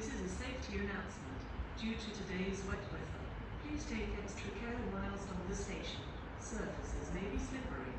This is a safety announcement. Due to today's wet weather, please take extra care whilst on the station. Surfaces may be slippery.